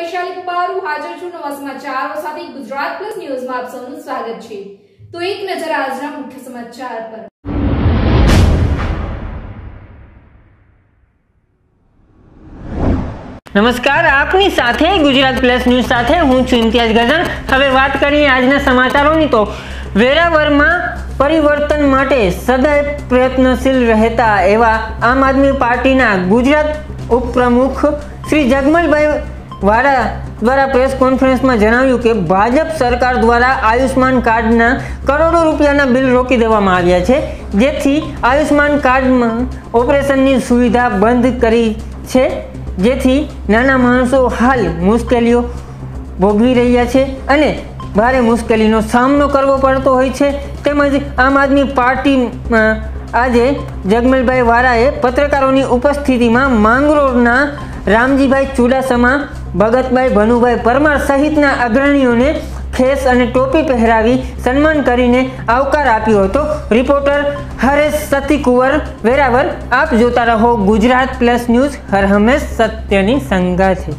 વૈશાલી કુમારુ, હાજર છું નવા સમાચારો સાથે ગુજરાત પ્લસ ન્યૂઝમાં આપ સૌનું સ્વાગત છે. તો એક નજર આજના મુખ્ય સમાચાર પર. નમસ્કાર, આપની સાથે ગુજરાત પ્લસ ન્યૂઝ સાથે હું છું ઇમ્તિયાઝ ગઝન હવે વાત કરીએ આજના સમાચારોની તો વેરાવરમાં પરિવર્તન માટે સદાય પ્રયત્નશીલ રહેતા એવા આમ આદમી પાર્ટીના ગુજરાત ઉપપ્રમુખ શ્રી જગમલભાઈ વાળા દ્વારા પ્રેસ કોન્ફરન્સમાં જણાવ્યું કે ભાજપ સરકાર દ્વારા આયુષ્માન કાર્ડના કરોડો રૂપિયાના બિલ રોકી દેવામાં આવ્યા છે, જેથી આયુષ્માન કાર્ડમાં ઓપરેશનની સુવિધા બંધ કરી છે, જેથી નાના માણસો હાલ મુશ્કેલીઓ ભોગવી રહ્યા છે અને ભારે મુશ્કેલીનો સામનો કરવો પડતો હોય છે. તેમજ આમ આદમી પાર્ટીમાં આજે જગમલભાઈ વારાએ પત્રકારોની ઉપસ્થિતિમાં માંગરોળના રામજીભાઈ ચુડાસમા, ભગતભાઈ ભનુભાઈ પરમાર સહિતના અગ્રણીઓને ખેસ અને ટોપી પહેરાવી સન્માન કરીને આવકાર આપ્યો હતો. રિપોર્ટર હરેશ સતીકુંવર વેરાવર આપ જોતા રહો ગુજરાત પ્લસ ન્યૂઝ. હર હંમેશ સત્યની સંગાથે